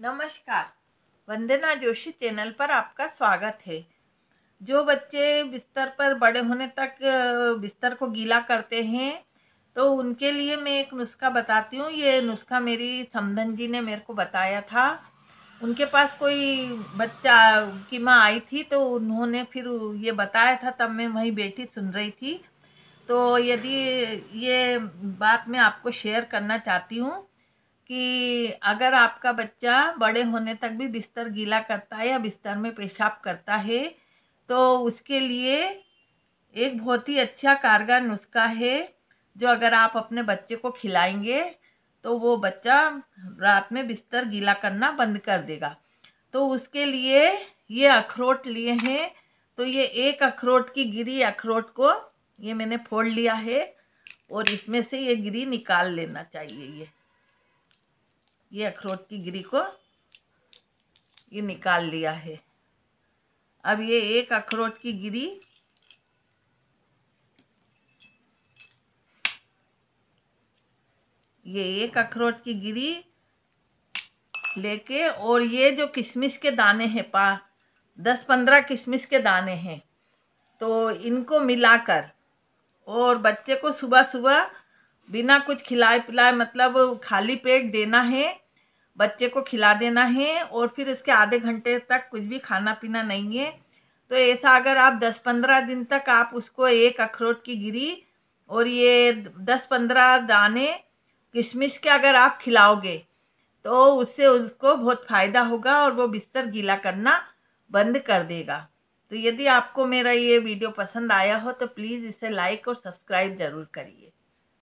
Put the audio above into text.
नमस्कार। वंदना जोशी चैनल पर आपका स्वागत है। जो बच्चे बिस्तर पर बड़े होने तक बिस्तर को गीला करते हैं तो उनके लिए मैं एक नुस्खा बताती हूँ। ये नुस्खा मेरी समधन जी ने मेरे को बताया था। उनके पास कोई बच्चा की माँ आई थी तो उन्होंने फिर ये बताया था, तब मैं वहीं बैठी सुन रही थी। तो यदि ये बात मैं आपको शेयर करना चाहती हूँ कि अगर आपका बच्चा बड़े होने तक भी बिस्तर गीला करता है या बिस्तर में पेशाब करता है तो उसके लिए एक बहुत ही अच्छा कारगर नुस्खा है, जो अगर आप अपने बच्चे को खिलाएँगे तो वो बच्चा रात में बिस्तर गीला करना बंद कर देगा। तो उसके लिए ये अखरोट लिए हैं तो ये एक अखरोट की गिरी अखरोट को ये मैंने फोड़ लिया है, और इसमें से ये गिरी निकाल लेना चाहिए ये। ये अखरोट की गिरी को ये निकाल लिया है। अब ये एक अखरोट की गिरी ये एक अखरोट की गिरी लेके और ये जो किशमिश के दाने हैं, पा, दस पंद्रह किशमिश के दाने हैं तो इनको मिलाकर और बच्चे को सुबह सुबह बिना कुछ खिलाए पिलाए मतलब खाली पेट देना है, बच्चे को खिला देना है और फिर इसके आधे घंटे तक कुछ भी खाना पीना नहीं है। तो ऐसा अगर आप दस पंद्रह दिन तक आप उसको एक अखरोट की गिरी और ये दस पंद्रह दाने किशमिश के अगर आप खिलाओगे तो उससे उसको बहुत फ़ायदा होगा और वो बिस्तर गीला करना बंद कर देगा। तो यदि आपको मेरा ये वीडियो पसंद आया हो तो प्लीज़ इसे लाइक और सब्सक्राइब ज़रूर करिए।